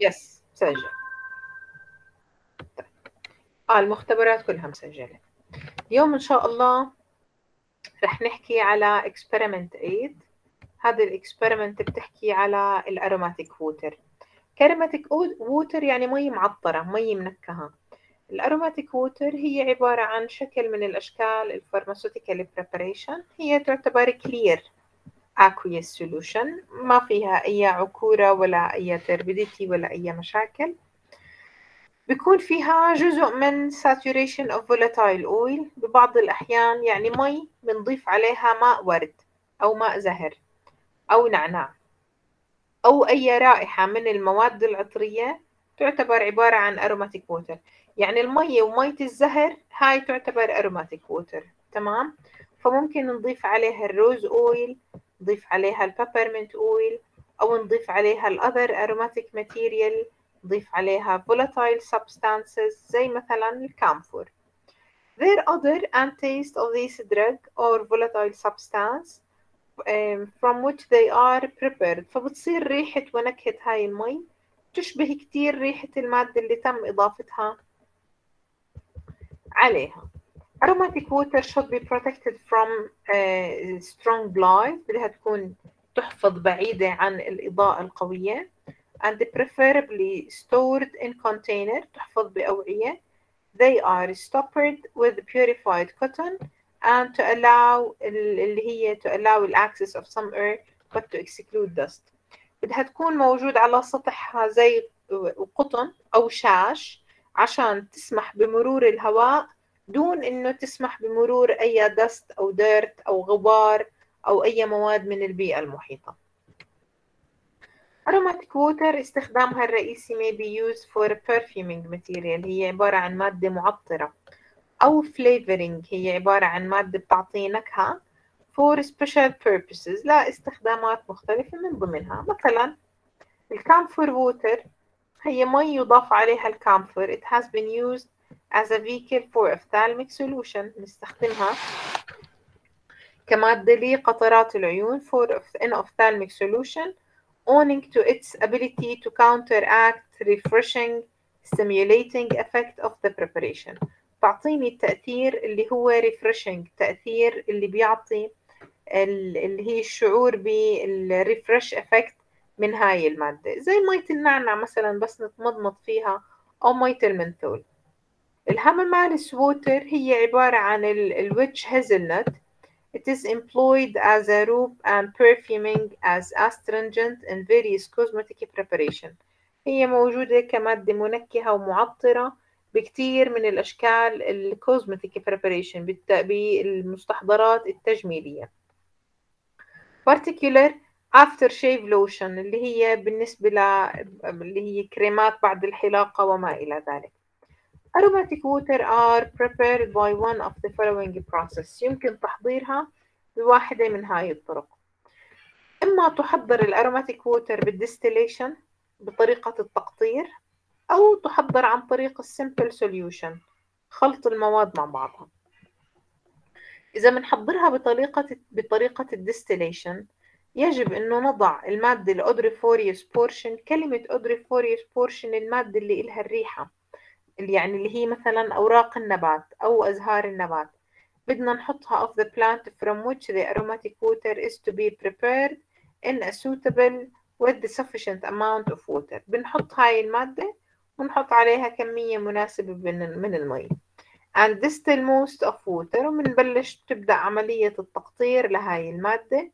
yes سجل. طيب. آه المختبرات كلها مسجلة. اليوم إن شاء الله رح نحكي على experiment 8 هذا ال experiment بتحكي على ال aromatic water ك aromatic water يعني مي معطرة مي منكهة. ال aromatic water هي عبارة عن شكل من الأشكال ال pharmaceutical preparation هي تعتبر clear aqueous solution. ما فيها أي عكورة ولا أي turbidity ولا أي مشاكل. بيكون فيها جزء من saturation of volatile oil. ببعض الأحيان يعني مي بنضيف عليها ماء ورد أو ماء زهر أو نعناع أو أي رائحة من المواد العطرية تعتبر عبارة عن aromatic water. يعني المية ومية الزهر هاي تعتبر aromatic water. تمام؟ فممكن نضيف عليها الروز أويل نضيف عليها البابرمنت أويل أو نضيف عليها الأذر aromatic material نضيف عليها volatile substances زي مثلا الكامفور There other and taste of this drug or volatile substance um, from which they are prepared. فبتصير ريحة ونكهة هاي المي تشبه كتير ريحة المادة اللي تم إضافتها عليها. Aromatic water should be protected from uh, strong light بدها تكون تحفظ بعيدة عن الإضاءة القوية and preferably stored in container تحفظ بأوعية they are stoppered with purified cotton and to allow اللي هي to allow the access of some air but to exclude dust بدها تكون موجود على سطحها زي قطن أو شاش عشان تسمح بمرور الهواء دون إنه تسمح بمرور أي دست أو ديرت أو غبار أو أي مواد من البيئة المحيطة. aromatic water استخدامها الرئيسي may be used for perfuming material. هي عبارة عن مادة معطرة. أو flavoring هي عبارة عن مادة بتعطي نكهة for special purposes. لا استخدامات مختلفة من ضمنها. مثلا الكامفور ووتر هي مي يضاف عليها الكامفور. It has been used as a vehicle for ophthalmic solution نستخدمها كمادة لقطرات العيون for an ophthalmic solution owing to its ability to counteract refreshing stimulating effect of the preparation تعطيني التأثير اللي هو refreshing تأثير اللي بيعطي اللي هي الشعور بالريفرش افكت من هاي المادة زي مية النعنع مثلا بس نتمضمض فيها أو مية المنثول ال hamamelis water هي عبارة عن ال witch hazel It is employed as a rub and perfuming as astringent in various cosmetic preparation. هي موجودة كمادة منكهة ومعطرة بكتير من الأشكال ال cosmetic preparation بالمستحضرات التجميلية. Particular after shave lotion اللي هي بالنسبة ل اللي هي كريمات بعد الحلاقة وما إلى ذلك. Aromatic water are prepared by one of the following process. يمكن تحضيرها بواحدة من هاي الطرق. إما تحضر ال aromatic water ب ال distillation بطريقة التقطير أو تحضر عن طريق ال simple solution خلط المواد مع بعضها. إذا بنحضرها بطريقة بطريقة ال distillation يجب إنه نضع المادة ال odoriferous portion كلمة odoriferous portion المادة اللي إلها الريحة. اللي يعني اللي هي مثلا أوراق النبات أو أزهار النبات. بدنا نحطها of the plant from which the aromatic water is to be prepared in a suitable with the sufficient amount of water. بنحط هاي المادة ونحط عليها كمية مناسبة من المي. And distill most of water. وبنبلش تبدأ عملية التقطير لهاي المادة.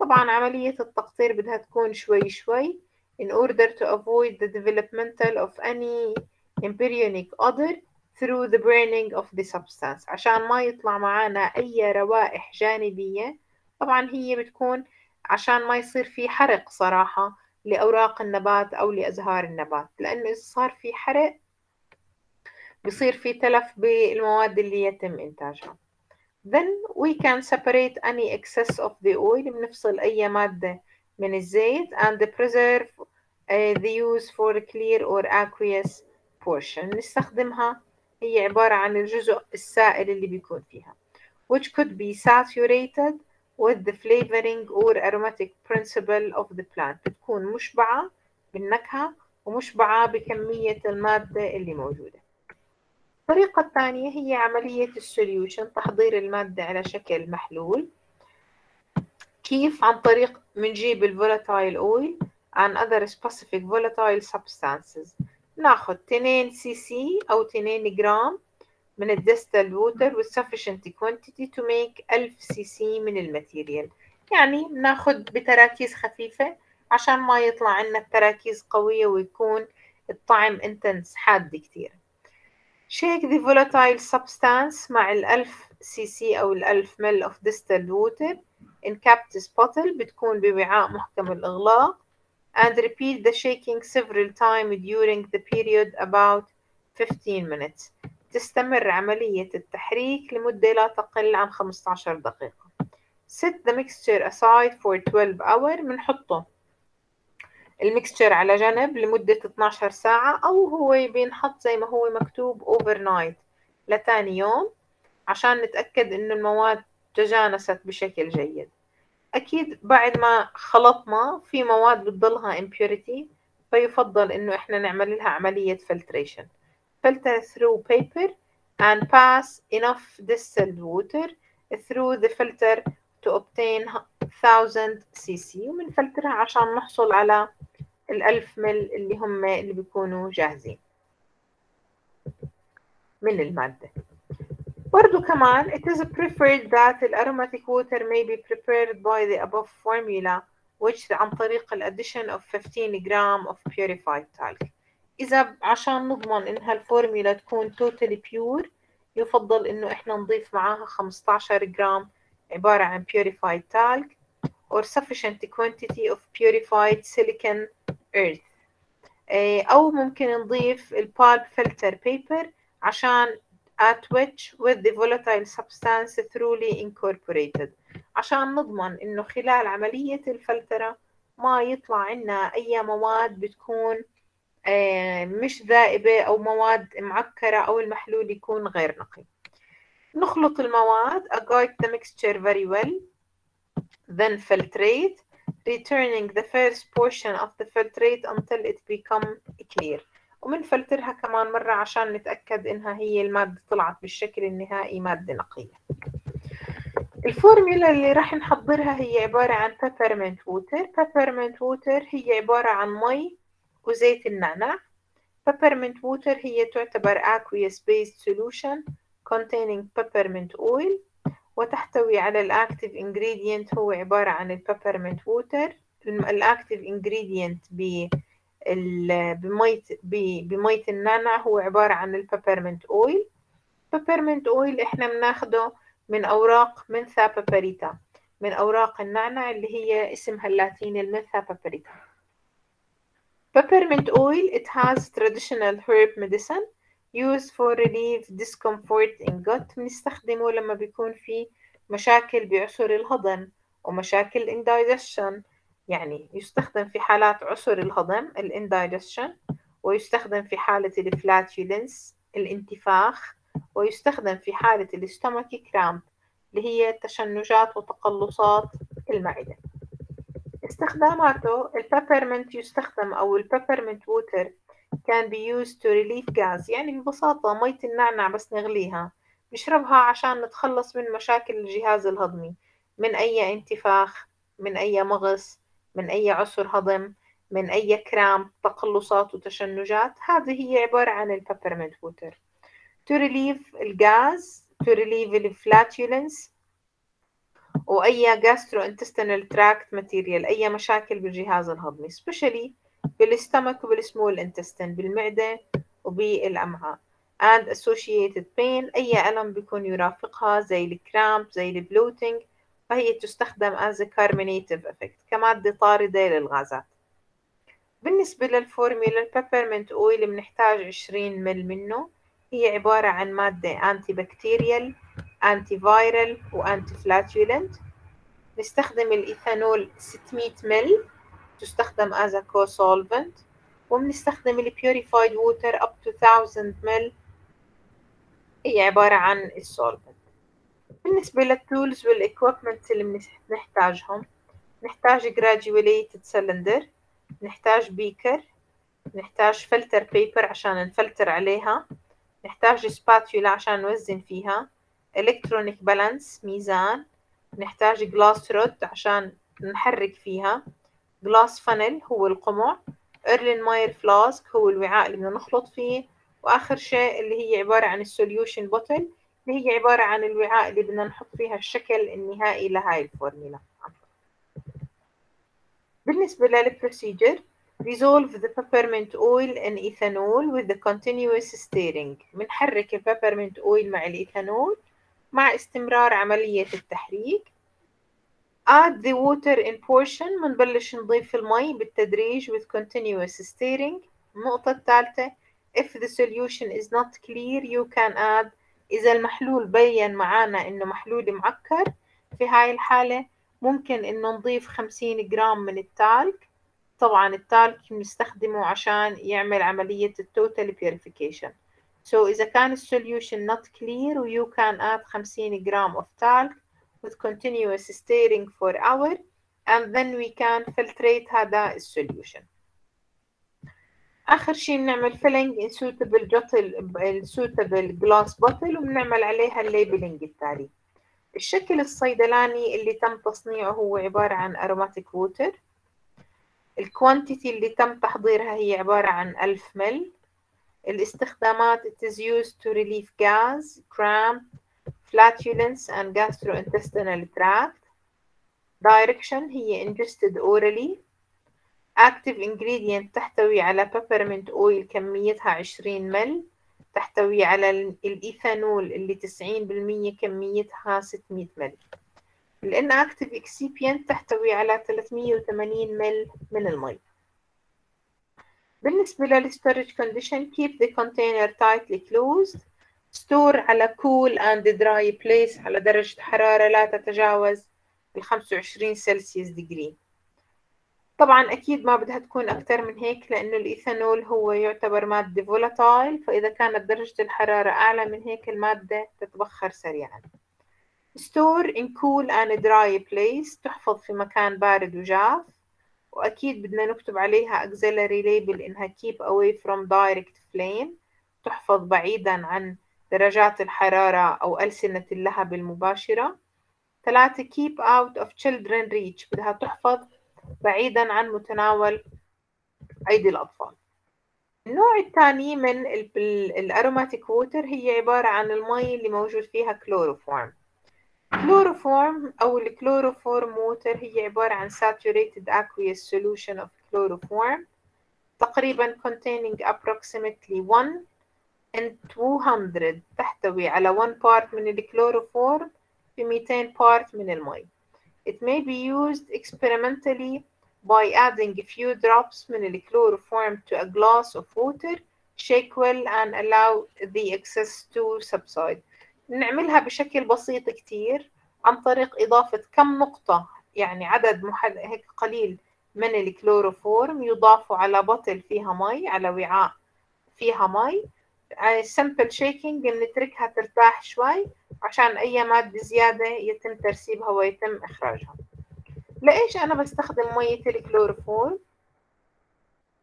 طبعا عملية التقطير بدها تكون شوي شوي in order to avoid the developmental of any embryonic odor through the burning of the substance. عشان ما يطلع معانا أي روائح جانبية طبعا هي بتكون عشان ما يصير في حرق صراحة لأوراق النبات أو لأزهار النبات. لأنه إذا صار في حرق بصير في تلف بالمواد اللي يتم إنتاجها. Then we can separate any excess of the oil بنفصل أي مادة من الزيت and preserve uh, the use for clear or aqueous portion نستخدمها. هي عبارة عن الجزء السائل اللي بيكون فيها. Which could be saturated with the flavoring or aromatic principle of the plant. بتكون مشبعة بالنكهة ومشبعة بكمية المادة اللي موجودة. الطريقة الثانية هي عملية ال solution تحضير المادة على شكل محلول. كيف؟ عن طريق منجيب ال volatile oil and other specific volatile substances. ناخذ 2 سي سي أو 2 جرام من ال distilled water sufficient quantity to make 1000 سي سي من ال material. يعني بناخذ بتراكيز خفيفة عشان ما يطلع عنا التراكيز قوية ويكون الطعم intense حاد كتير. Shake the volatile substance مع الألف سي سي أو الألف مل of distilled water in capped bottle بتكون بوعاء محكم الإغلاق. And repeat the shaking several times during the period about 15 minutes. تستمر عملية التحريك لمدة لا تقل عن 15 دقيقة. Set the mixture aside for 12 hour بنحطه الميكستشر على جنب لمدة 12 ساعة أو هو بينحط زي ما هو مكتوب overnight لتاني يوم عشان نتأكد إنه المواد تجانست بشكل جيد. أكيد بعد ما خلطنا في مواد بتضلها impurity فيفضل إنه إحنا نعمل لها عملية filtration. Filter through paper and pass enough distilled water through the filter to obtain 1000 cc ومنفلترها عشان نحصل على الألف مل اللي هم اللي بيكونوا جاهزين. من المادة. برضو كمان it is preferred that the aromatic water may be prepared by the above formula which عن طريق ال addition of 15 gram of purified talc إذا عشان نضمن إنها الفورميلا تكون totally pure يفضل إنه إحنا نضيف معاها 15 جرام عبارة عن purified talc or sufficient quantity of purified silicon earth أو ممكن نضيف البالب filter paper عشان at which with the volatile substance thoroughly incorporated عشان نضمن إنه خلال عملية الفلترة ما يطلع عنا أي مواد بتكون مش ذائبة أو مواد معكرة أو المحلول يكون غير نقي نخلط المواد agitate the mixture very well then filtrate returning the first portion of the filtrate until it become clear ومنفلترها كمان مرة عشان نتأكد إنها هي المادة طلعت بالشكل النهائي مادة نقية. الفورميلا اللي راح نحضرها هي عبارة عن peppermint water. peppermint water هي عبارة عن مي وزيت النعناع. peppermint water هي تعتبر aqueous based solution containing peppermint oil. وتحتوي على ال active ingredient هو عبارة عن ال peppermint water ال active ingredient بمية بمية النعنع هو عبارة عن ال peppermint oil peppermint oil إحنا بناخده من أوراق mentha piperita من أوراق النعنع اللي هي اسمها اللاتيني ال mentha piperita Peppermint oil, it has traditional herb medicine used for relief discomfort in gut. بنستخدمه لما بيكون في مشاكل بعسر الهضم ومشاكل indigestion. يعني يستخدم في حالات عسر الهضم ال indigestion ويستخدم في حالة ال flatulence الانتفاخ ويستخدم في حالة ال stomach cramp اللي هي تشنجات وتقلصات المعدة. استخداماته ال peppermint يستخدم أو ال peppermint water can be used to relieve gas يعني ببساطة مية النعنع بس نغليها نشربها عشان نتخلص من مشاكل الجهاز الهضمي من أي انتفاخ من أي مغص. من أي عسر هضم من أي cramp تقلصات وتشنجات. هذه هي عبارة عن ال peppermint water to relieve الغاز to relieve ال flatulence وأي gastrointestinal tract material أي مشاكل بالجهاز الهضمي especially بالاستمك وبالسمول intestine بالمعدة وبالأمعاء. and associated pain أي ألم بيكون يرافقها زي ال cramp زي ال bloating فهي تستخدم as a carminative effect كمادة طاردة للغازات. بالنسبة لل formula ال peppermint oil بنحتاج 20 مل منه. هي عبارة عن مادة anti bacterial anti viral و anti flatulent نستخدم الإيثانول 600 مل تستخدم as a co-solvent. وبنستخدم ال purified water up to 1000 مل. هي عبارة عن ال solvent بالنسبة لل tools وال equipment اللي بنحتاجهم نحتاج graduated cylinder نحتاج beaker نحتاج filter paper عشان نفلتر عليها نحتاج spatula عشان نوزن فيها electronic balance ميزان نحتاج glass rod عشان نحرك فيها glass funnel هو القمع Erlenmeyer flask هو الوعاء اللي بدنا نخلط فيه وآخر شيء اللي هي عبارة عن ال solution bottle اللي هي عبارة عن الوعاء اللي بدنا نحط فيها الشكل النهائي لهاي الفورميلا. بالنسبة لل procedure Dissolve the peppermint oil in ethanol with the continuous stirring. بنحرك ال peppermint oil مع الإيثانول مع استمرار عملية التحريك. Add the water in portion. بنبلش نضيف المي بالتدريج with continuous stirring. النقطة الثالثة if the solution is not clear you can add إذا المحلول بين معانا إنه محلول معكر في هاي الحالة ممكن إنه نضيف خمسين جرام من التالك. طبعا التالك بنستخدمه عشان يعمل عملية ال total purification. So إذا كان ال solution not clear you can add 50 جرام of talc with continuous stirring for hour and then we can filtrate هذا ال solution آخر شي بنعمل filling in suitable bottle suitable glass bottle وبنعمل عليها ال labeling التالي الشكل الصيدلاني اللي تم تصنيعه هو عبارة عن aromatic water ال quantity اللي تم تحضيرها هي عبارة عن ألف مل الاستخدامات it is used to relieve gas, cramp, flatulence and gastrointestinal tract direction هي ingested orally active ingredient تحتوي على peppermint oil كميتها 20 مل تحتوي على الإيثانول اللي 90% كميتها 600 مل. ال inactive excipient تحتوي على 380 مل من المي. بالنسبة لل storage condition keep the container tightly closed. Store على cool and dry place على درجة حرارة لا تتجاوز ال 25 Celsius degree طبعا أكيد ما بدها تكون أكتر من هيك لأنه الإيثانول هو يعتبر مادة volatile فإذا كانت درجة الحرارة أعلى من هيك المادة تتبخر سريعا. Store in cool and dry place تحفظ في مكان بارد وجاف. وأكيد بدنا نكتب عليها auxiliary label إنها keep away from direct flame. تحفظ بعيدا عن درجات الحرارة أو ألسنة اللهب المباشرة. ثلاثة keep out of children reach بدها تحفظ بعيدا عن متناول أيدي الأطفال النوع الثاني من ال aromatic water هي عبارة عن المي اللي موجود فيها كلوروفورم كلوروفورم أو الكلوروفورم water هي عبارة عن saturated aqueous solution of chloroform تقريبا containing approximately 1 in 200 تحتوي على 1 part من الكلوروفورم في 200 part من المي. It may be used experimentally by adding a few drops من الكلوروفورم to a glass of water, shake well and allow the excess to subside. نعملها بشكل بسيط كتير عن طريق إضافة كم نقطة يعني عدد محدد هيك قليل من الكلوروفورم يضاف على بطل فيها مي على وعاء فيها مي simple shaking نتركها ترتاح شوي عشان أي مادة زيادة يتم ترسيبها ويتم إخراجها. لإيش أنا بستخدم مية الكلوروفورم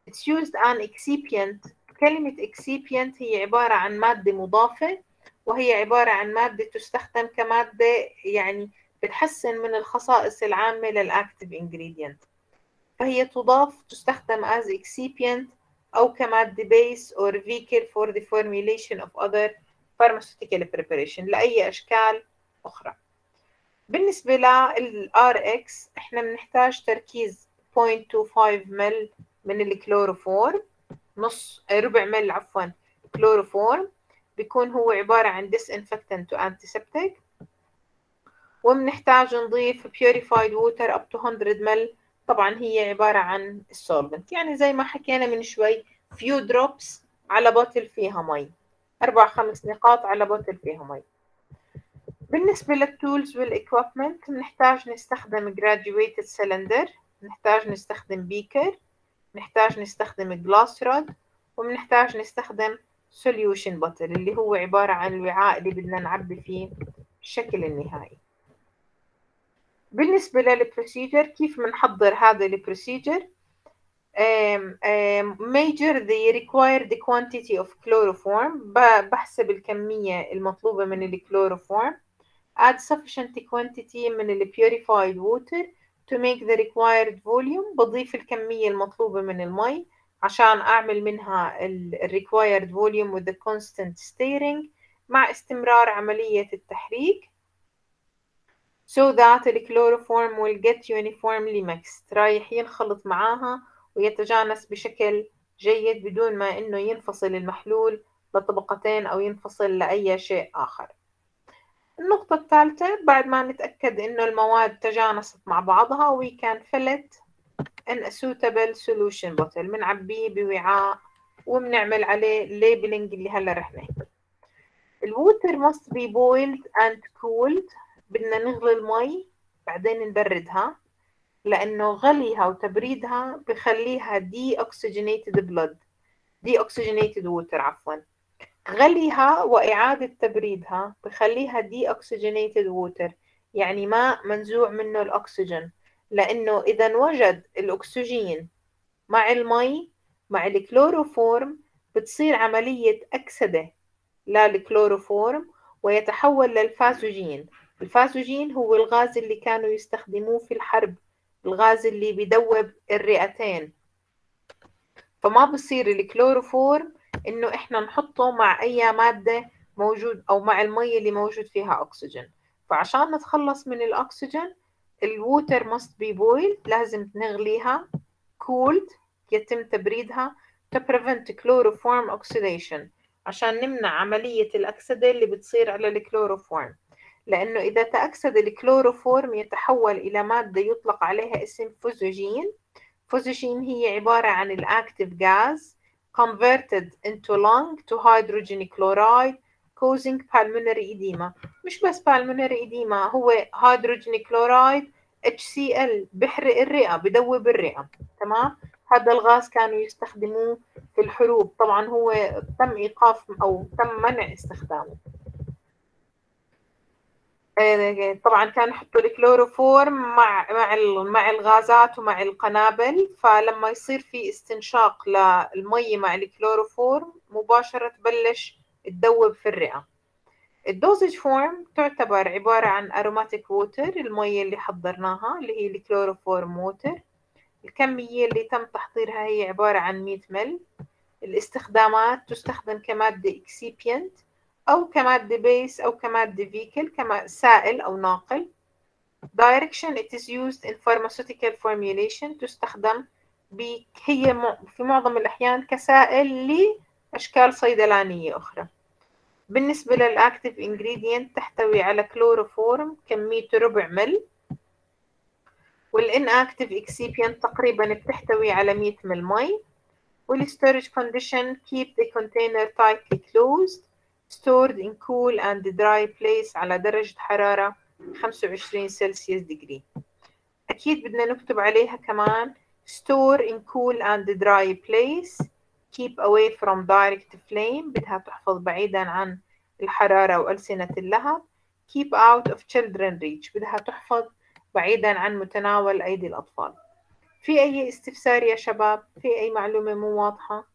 It's used an excipient. كلمة excipient هي عبارة عن مادة مضافة وهي عبارة عن مادة تستخدم كمادة يعني بتحسن من الخصائص العامة لل active ingredient. فهي تضاف تستخدم as excipient أو كمادة base or vehicle for the formulation of other pharmaceutical preparation لأي أشكال أخرى. بالنسبة لل RX إحنا بنحتاج تركيز 0.25 مل من الكلوروفورم نص ربع مل عفوا كلوروفورم. بيكون هو عبارة عن disinfectant و antiseptic. وبنحتاج نضيف purified water up to 100 ml طبعا هي عبارة عن ال solvent يعني زي ما حكينا من شوي few drops على bottle فيها مي. أربع خمس نقاط على bottle فيها مي. بالنسبة لل tools وال equipment بنحتاج نستخدم graduated cylinder نحتاج نستخدم beaker نحتاج نستخدم glass rod وبنحتاج نستخدم solution bottle اللي هو عبارة عن الوعاء اللي بدنا نعبي فيه الشكل النهائي. بالنسبة لل procedure كيف بنحضر هذا ال procedure um, um, the required quantity of chloroform بحسب الكمية المطلوبة من الكلوروفورم add sufficient quantity من ال purified water to make the required volume بضيف الكمية المطلوبة من المي عشان أعمل منها ال required volume with the constant stirring مع استمرار عملية التحريك so that the chloroform will get uniformly mixed رايح ينخلط معاها ويتجانس بشكل جيد بدون ما إنه ينفصل المحلول لطبقتين أو ينفصل لأي شيء آخر. النقطة الثالثة بعد ما نتأكد إنه المواد تجانست مع بعضها we can fill it in a suitable solution bottle. بنعبيه بوعاء وبنعمل عليه labeling اللي هلا رح نحكي. الووتر must be boiled and cooled. بدنا نغلي المي بعدين نبردها. لأنه غليها وتبريدها بخليها دي oxygenated blood دي oxygenated water عفوا. غليها وإعادة تبريدها بخليها دي oxygenated water يعني ماء منزوع منه الأكسجين. لأنه إذا وجد الأكسجين مع المي مع الكلوروفورم بتصير عملية أكسدة للكلوروفورم ويتحول للفازوجين الفازوجين هو الغاز اللي كانوا يستخدموه في الحرب الغاز اللي بيدوب الرئتين. فما بصير الكلوروفورم إنه إحنا نحطه مع أي مادة موجود أو مع المية اللي موجود فيها أكسجين. فعشان نتخلص من الأكسجين ال water must be boiled لازم نغليها cooled يتم تبريدها to prevent chloroform oxidation عشان نمنع عملية الأكسدة اللي بتصير على الكلوروفورم. لأنه إذا تأكسد الكلوروفورم يتحول إلى مادة يطلق عليها اسم فوزوجين. فوزوجين هي عبارة عن ال active gas converted into lung to hydrogen chloride causing pulmonary edema. مش بس pulmonary edema هو hydrogen chloride HCl بحرق الرئة بدوب الرئة. تمام؟ هذا الغاز كانوا يستخدموه في الحروب. طبعا هو تم إيقاف أو تم منع استخدامه. طبعا كان يحطوا الكلوروفورم مع مع مع الغازات ومع القنابل فلما يصير في استنشاق للمي مع الكلوروفورم مباشرة تبلش تدوب في الرئة. ال dosage form تعتبر عبارة عن aromatic water المية اللي حضرناها اللي هي ال chloroform water الكمية اللي تم تحضيرها هي عبارة عن 100 مل. الاستخدامات تستخدم كمادة excipient أو كمادة base أو كمادة vehicle كما سائل أو ناقل. Direction it is used in pharmaceutical formulation تستخدم هي في معظم الأحيان كسائل لأشكال صيدلانية أخرى. بالنسبة لل active ingredient تحتوي على كلوروفورم كمية ربع مل. وال inactive excipient تقريبا بتحتوي على 100 مل مي. وال storage condition keep the container tightly closed. Stored in cool and dry place على درجة حرارة 25 Celsius degree أكيد بدنا نكتب عليها كمان store in cool and dry place. Keep away from direct flame. بدها تحفظ بعيدا عن الحرارة وألسنة اللهب. Keep out of children reach. بدها تحفظ بعيدا عن متناول أيدي الأطفال. في أي استفسار يا شباب؟ في أي معلومة مو واضحة؟